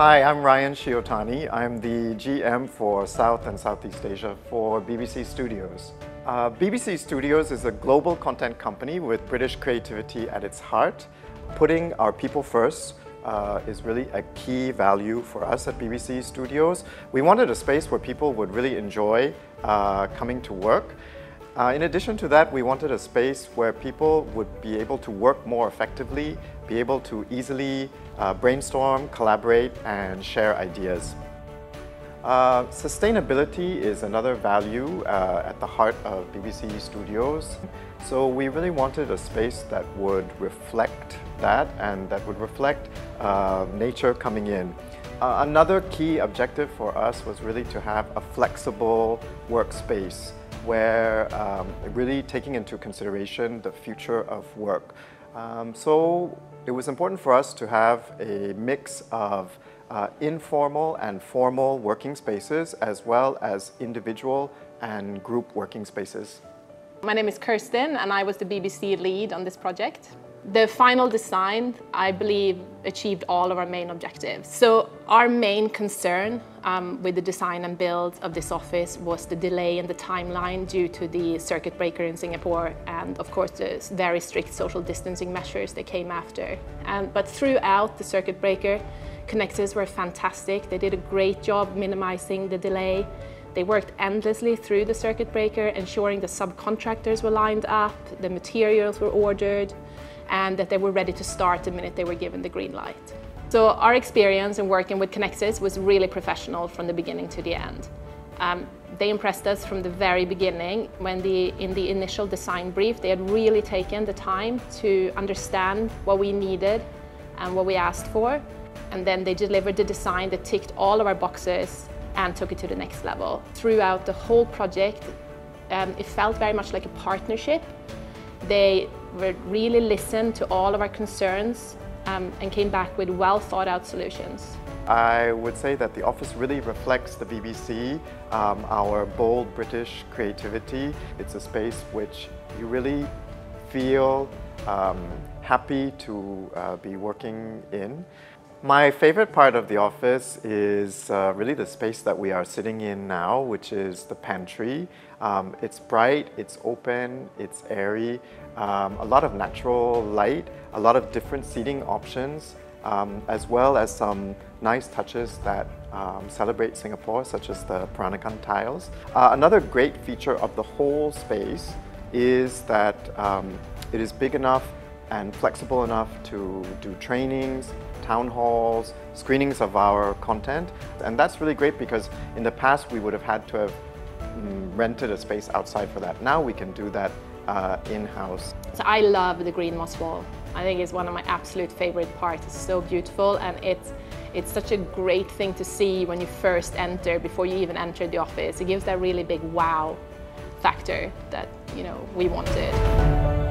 Hi, I'm Ryan Shiotani. I'm the GM for South and Southeast Asia for BBC Studios. Uh, BBC Studios is a global content company with British creativity at its heart. Putting our people first uh, is really a key value for us at BBC Studios. We wanted a space where people would really enjoy uh, coming to work. Uh, in addition to that, we wanted a space where people would be able to work more effectively, be able to easily uh, brainstorm, collaborate, and share ideas. Uh, sustainability is another value uh, at the heart of BBC Studios. So we really wanted a space that would reflect that and that would reflect uh, nature coming in. Uh, another key objective for us was really to have a flexible workspace where um, really taking into consideration the future of work. Um, so it was important for us to have a mix of uh, informal and formal working spaces as well as individual and group working spaces. My name is Kerstin and I was the BBC lead on this project. The final design, I believe, achieved all of our main objectives. So our main concern um, with the design and build of this office was the delay in the timeline due to the circuit breaker in Singapore and of course the very strict social distancing measures that came after. And, but throughout the circuit breaker, Conexus were fantastic. They did a great job minimizing the delay. They worked endlessly through the circuit breaker, ensuring the subcontractors were lined up, the materials were ordered, and that they were ready to start the minute they were given the green light. So our experience in working with Conexus was really professional from the beginning to the end. Um, they impressed us from the very beginning when the, in the initial design brief they had really taken the time to understand what we needed and what we asked for and then they delivered the design that ticked all of our boxes and took it to the next level. Throughout the whole project, um, it felt very much like a partnership. They really listened to all of our concerns um, and came back with well thought out solutions. I would say that the office really reflects the BBC, um, our bold British creativity. It's a space which you really feel um, happy to uh, be working in. My favorite part of the office is uh, really the space that we are sitting in now, which is the pantry. Um, it's bright, it's open, it's airy, um, a lot of natural light, a lot of different seating options, um, as well as some nice touches that um, celebrate Singapore, such as the Peranakan tiles. Uh, another great feature of the whole space is that um, it is big enough and flexible enough to do trainings, town halls, screenings of our content. And that's really great because in the past we would have had to have mm, rented a space outside for that. Now we can do that uh, in-house. So I love the green moss wall. I think it's one of my absolute favorite parts. It's so beautiful and it's it's such a great thing to see when you first enter, before you even enter the office. It gives that really big wow factor that you know we wanted.